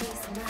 peace mind.